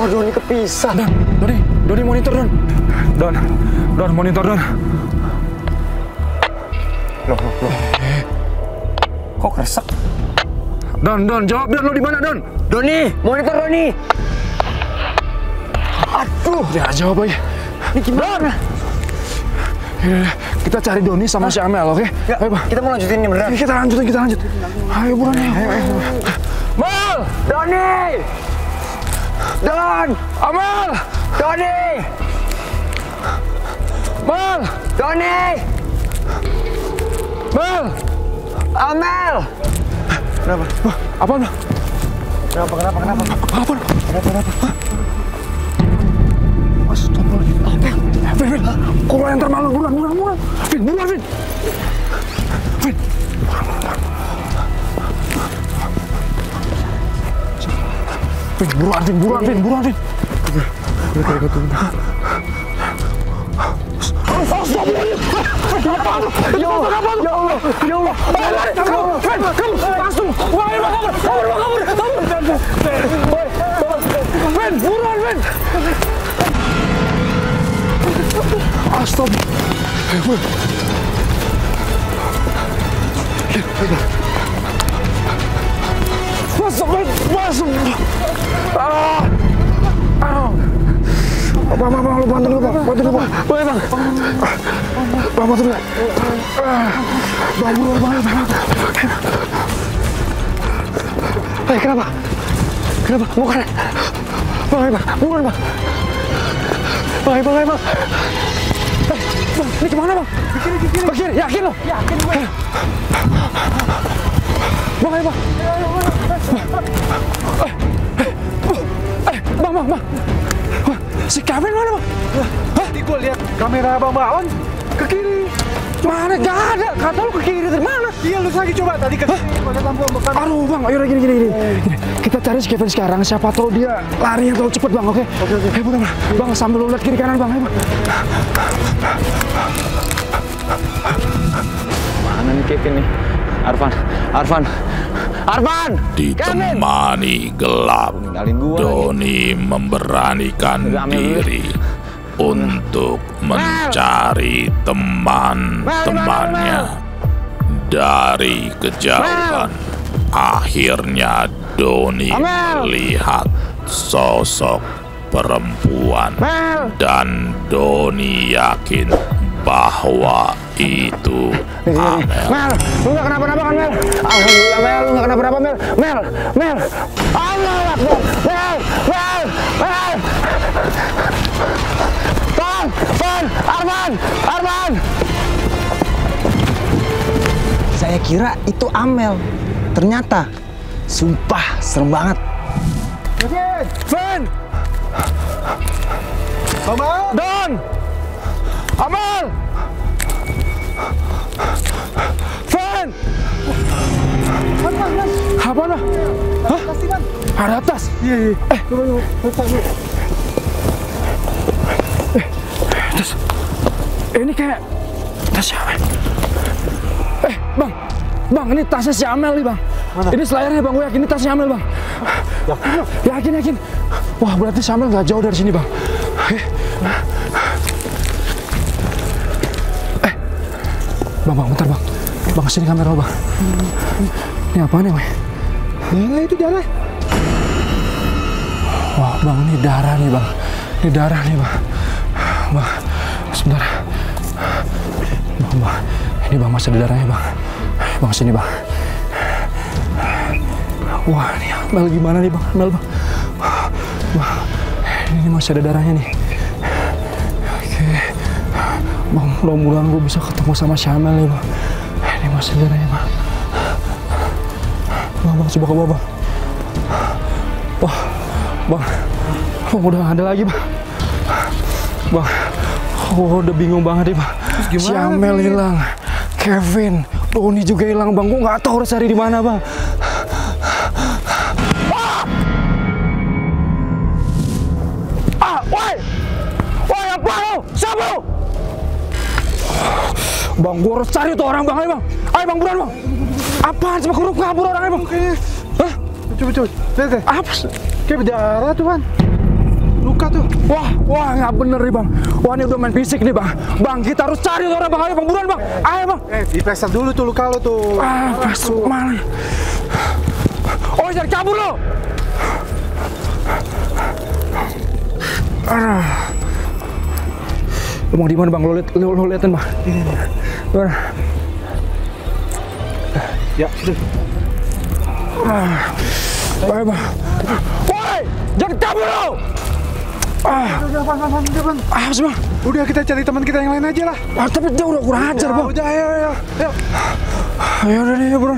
Wah, Doni kepisah. Don, Doni, Doni monitor Don. Don, Don monitor Don. Loh, loh, loh. Kok kresek? Don, Don, jawab Don, lo di mana Don? Doni, monitor Doni. Aduh, Ya jawab aja. ini gimana? Ya, kita cari Doni sama si Amel, oke? Ya, Ayo bang. kita mau lanjutin ini beneran. Kita lanjutin, kita lanjut. Ayo buruan, ayo, ayo, ayo. Mal, Doni! Don! Amal, Doni! Mal, Doni! Mal. Amel! Apa bang? Kenapa, kenapa, kenapa? Apa? Kenapa, kenapa? Astagfirullahaladzim. Apa? Vin, kok lo yang buruan, Vin, buruan, Vin, buruan, Vin. Udah, udah, udah. Ya Allah, ya Allah, ya Allah. Lari, kamu, Vin, kamu, langsung. Wah, kabur, kabur, kabur, kabur. Vin, buruan, Vin. Vin. Masuk, masuk. Bang, bang, bang, lu bantu dulu, bang. Bantu dulu, bang. Boleh, bang. Bang, bantu dulu. Ah. Bang, buruan, bang, bang. Eh, kenapa? Kenapa? Bukan. Bang, ayo, bang. Buruan, bang. Bang, bang, bang. Eh, bang, ini ke mana, bang? Ke kiri, ke kiri. Ke kiri, yakin lo? Yakin, gue. Bang, ayo, bang. Eh, eh, eh, bang, bang, bang. Si Kevin mana, bang? Tadi gue lihat kamera Bang Baon ke kiri. Mana? Gak ada. Kata lu ke kiri dari mana? Iya, lu lagi coba tadi ke. Pada lampu. Aduh bang, ayo gini gini gini. Gini, Kita cari si Kevin sekarang. Siapa tahu dia larinya terlalu cepet bang. Oke. Oke oke. Ayo bang, bang sambil lu lihat kiri kanan bang. Ayo bang. Mana nih Kevin nih? Arfan, Arfan, Arfan! Ditemani gelap. Doni memberanikan diri untuk mencari teman-temannya. Dari kejauhan. Akhirnya Doni melihat sosok perempuan. Dan Doni yakin bahwa itu Amel. Mel, lu nggak kenapa-napa kan Mel? Alhamdulillah Mel, lu nggak kenapa-napa Mel. Mel, Mel. Allah Akbar. Mel, Mel, Mel. Bang, Bang, Arman, Arman. Saya kira itu Amel. Ternyata, sumpah serem banget. Bang Baon. Don, Amal. Vin. Apa lah? Hah? Ada tas. Iya, iya. Eh, Coba, coba. Letak tas. Eh, ini kayak tas siapa? Eh, bang, bang, ini tasnya si Amel nih bang. Ini selayarnya bang, gue yakin ini tasnya Amel bang. Yakin? Yakin, yakin. Wah, berarti si Amel nggak jauh dari sini bang. Eh, bang, bang, bentar bang. Bang, sini kamera bang. Ini apa nih, bang? Darah itu darah. Wah, bang, ini darah nih bang. Ini darah nih bang. Bang, sebentar. Bang, bang, ini bang masih ada darahnya bang. Bang sini bang. Wah, ini Mel gimana nih bang? Mel bang. Bang, ini masih ada darahnya nih. Bang, mudah-mudahan gue bisa ketemu sama Syamel nih bang. Ini masih ada darahnya bang. Bang, bang, coba ke bawah bang. Wah, bang, oh, udah ada lagi bang. Bang, oh, udah bingung banget nih bang. Vin? hilang, Kevin, Doni juga hilang bang. Gue nggak tahu harus cari di mana bang. Ah, woi, woi apa lo? Siapa lo? Bang, gue harus cari tuh orang bang, ayo bang. Ayo bang, buruan bang. Apaan sih kabur kabur orangnya bang? Kayaknya. Hah? Coba, coba. Lihat deh. Apa sih? Kayak berdarah tuh, Ban. luka tuh. Wah, wah nggak bener nih bang. Wah ini udah main fisik nih bang. Bang kita harus cari tuh orang bang. Ayo bang, buruan bang. Ayo bang. Eh, diperiksa dulu tuh luka lo tuh. Ah, masuk mana? Oh, jangan kabur lo. Ah. Mau di mana bang? Lo liat, lo, lo liatin bang. Ini, ini. Mana? Ya. Ayo bang. Woi, jangan kabur lo. Ah, Udah, Pan. ah, bang. Udah kita cari teman kita yang lain aja lah. Ah, tapi dia udah kurang ajar Ya, bang. udah, ayo, ayo. Ayo. Ayo udah nih, bro.